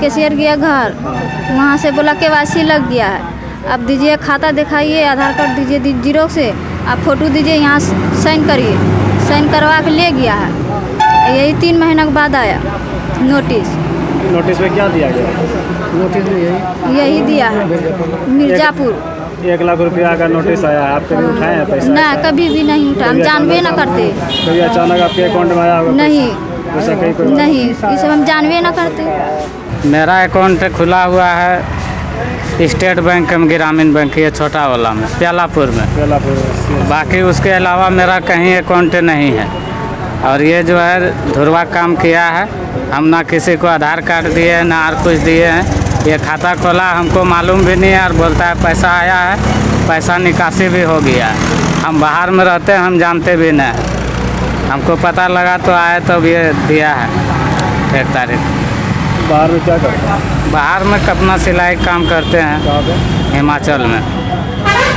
Cashier गया घर। वहाँ से बोला के वाई लग गया है। अब दीजिए खाता दिखाइए आधार कार्ड दीजिए ज़ीरो से। आप फ़ोटो दीजिए यहाँ साइन करिए। साइन करवा के ले गया है। यही तीन महीना के बाद आया नोटिस। नोटिस में क्या दिया गया? नोटिस में यही। यही दिया है। मिर्ज़ापुर। एक लाख रुपया का नोटिस आया है। आप कभी उठाए हैं पैसा? ना कभी भी नहीं उठा। हम जानबे ना करते। कभी अचानक आपके अकाउंट में आया नहीं। नहीं। ये सब हम जानबे ना करते। मेरा अकाउंट खुला हुआ है स्टेट बैंक में ग्रामीण बैंक ये छोटा वाला में प्यालापुर में। पहला फिर बाकी उसके अलावा मेरा कहीं अकाउंट नहीं है। और ये जो है धुरवा काम किया है हम ना किसी को आधार कार्ड दिए हैं ना और कुछ दिए हैं। ये खाता खोला हमको मालूम भी नहीं है और बोलता है पैसा आया है पैसा निकासी भी हो गया है। हम बाहर में रहते हैं हम जानते भी नहीं हमको पता लगा तो आए तो ये दिया है एक तारीख। बाहर में क्या करते हैं? बाहर में अपना सिलाई काम करते हैं हिमाचल में।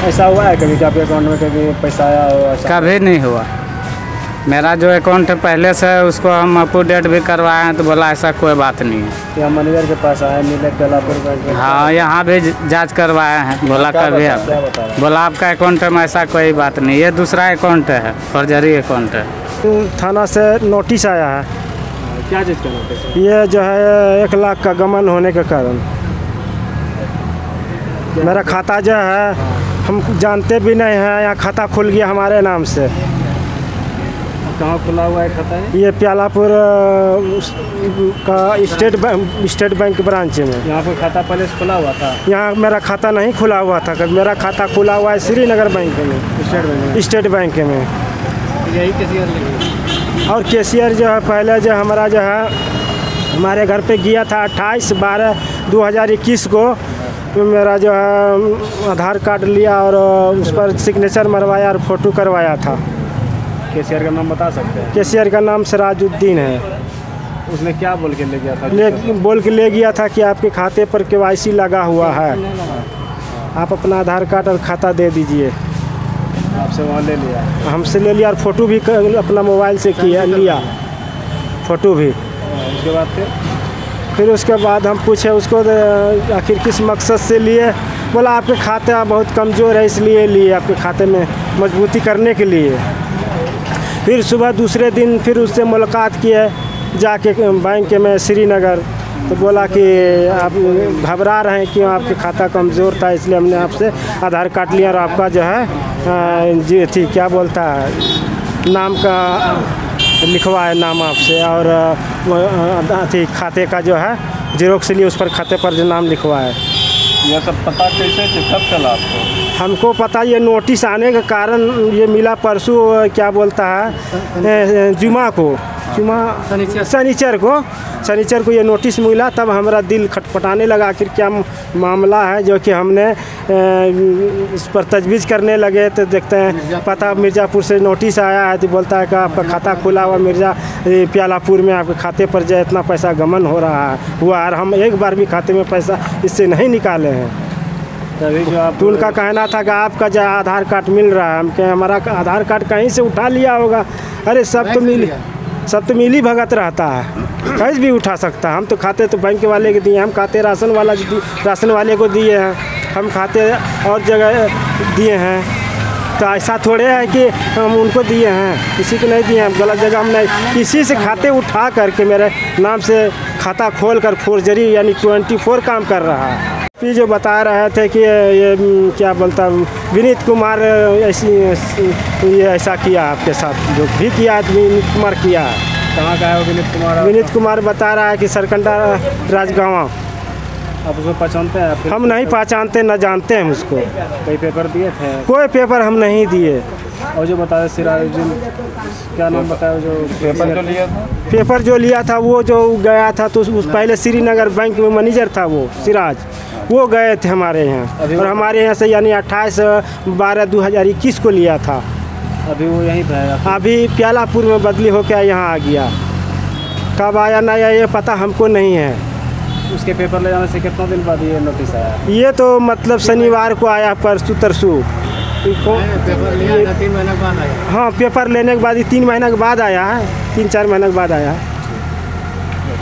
ऐसा हुआ है कभी कि आपके अकाउंट में कभी पैसा आया हो कभी नहीं हुआ। मेरा जो अकाउंट है पहले से है, उसको हम अप टू डेट भी करवाए हैं तो बोला ऐसा कोई बात नहीं है। या मैनेजर के पास मिले कलापुर हाँ यहाँ भी जाँच करवाए हैं। बोला कभी आप? बोला आपका अकाउंट में ऐसा कोई बात नहीं। ये दूसरा अकाउंट है फर्जरी अकाउंट है। थाना से नोटिस आया है। क्या चीज़ का नोटिस है? ये जो है एक लाख का गमन होने के कारण। मेरा खाता जो है हम जानते भी नहीं हैं यहाँ खाता खुल गया हमारे नाम से। कहाँ खुला हुआ है खाता है? ये प्यालापुर का state bank state bank branch में। यहाँ पे खाता पहले से खुला हुआ था? यहाँ मेरा खाता नहीं खुला हुआ था कभी मेरा खाता खुला हुआ है श्रीनगर बैंक में। स्टेट बैंक स्टेट बैंक में। में यही किसी और कैशियर जो है पहले जो हमारा जो है हमारे घर पे गया था अट्ठाईस बारह दो हज़ार इक्कीस को। मेरा जो है आधार कार्ड लिया और उस पर सिग्नेचर मरवाया और फ़ोटो करवाया था। कैशियर का नाम बता सकते हैं? कैशियर का नाम सराजुद्दीन है। उसने क्या बोल के ले गया था? ले बोल के ले गया था कि आपके खाते पर के लगा हुआ है। आप अपना आधार कार्ड और खाता दे दीजिए। आपसे वहाँ ले लिया। हमसे ले लिया और फ़ोटो भी क- अपना मोबाइल से किया लिया। फ़ोटो भी। उसके बाद फिर? फिर उसके बाद हम पूछे उसको आखिर किस मकसद से लिए? बोला आपके खाता बहुत कमज़ोर है इसलिए लिए आपके खाते में मजबूती करने के लिए। फिर सुबह दूसरे दिन फिर उससे मुलाकात किए जाके बैंक में श्रीनगर। तो बोला कि आप घबरा रहे हैं क्यों आपके खाता कमज़ोर था इसलिए हमने आपसे आधार कार्ड लिया और आपका जो है जी थी क्या बोलता है नाम का लिखवा है नाम आपसे और अथी खाते का जो है जीरोक्स लिए उस पर खाते पर जो नाम लिखवाए यह सब पता कैसे कब चला आपको? हमको पता ये नोटिस आने के कारण ये मिला परसों क्या बोलता है जुमा को। जुमा शनिचर। को शनिचर को ये नोटिस मिला तब हमारा दिल खटपटाने लगा आखिर क्या मामला है जो कि हमने इस पर तजवीज़ करने लगे? तो देखते हैं पता मिर्ज़ापुर से नोटिस आया है तो बोलता है कि आपका खाता खुला हुआ मिर्ज़ा प्यालापुर में आपके खाते पर जो इतना पैसा गमन हो रहा है हुआ और हम एक बार भी खाते में पैसा इससे नहीं निकाले हैं। तभी जो आप तो उनका कहना था कि आपका जो आधार कार्ड मिल रहा है हम कहें हमारा आधार कार्ड कहीं से उठा लिया होगा? अरे सब तो मिल सब तो मिली भगत रहता है। कहीं भी उठा सकता है। हम तो खाते तो बैंक वाले के दिए हम खाते राशन वाला राशन वाले को दिए हैं। हम खाते और जगह दिए हैं। तो ऐसा थोड़े है कि हम उनको दिए हैं। किसी को नहीं दिए हैं। गलत जगह हम नहीं। किसी से खाते उठा करके मेरे नाम से खाता खोल कर फोर्जरी यानी ट्वेंटी फोर काम कर रहा है। ये जो बता रहे थे कि ये क्या बोलता विनीत कुमार ऐसी ये ऐसा किया आपके साथ जो भी किया विनीत कुमार किया। है कहाँ का है वो विनीत कुमार? विनीत कुमार बता रहा है कि सरकंडा राजगांव। आप उसको पहचानते हैं? हम नहीं पहचानते न जानते हैं उसको। कई पेपर दिए थे? कोई पेपर हम नहीं दिए। और जो बताया सिराजुद्दीन क्या नाम बताया जो पेपर जो लिया था? पेपर जो लिया था वो जो गया था तो उस पहले श्रीनगर बैंक में मैनेजर था वो सिराज। वो गए थे हमारे यहाँ। और हमारे यहाँ से यानी अट्ठाईस बारह दो हज़ार इक्कीस को लिया था। अभी वो यहीं पे है अभी प्यालापुर में बदली होकर यहाँ आ गया। कब आया नहीं आया ये पता हमको नहीं है। उसके पेपर ले जाने से कितना दिन बाद ये नोटिस आया? ये तो मतलब शनिवार को आया परसों तरसों। पेपर लिया तीन महीने बाद आया। हाँ पेपर लेने के बाद तीन महीने के बाद आया है तीन चार महीने के बाद आया है।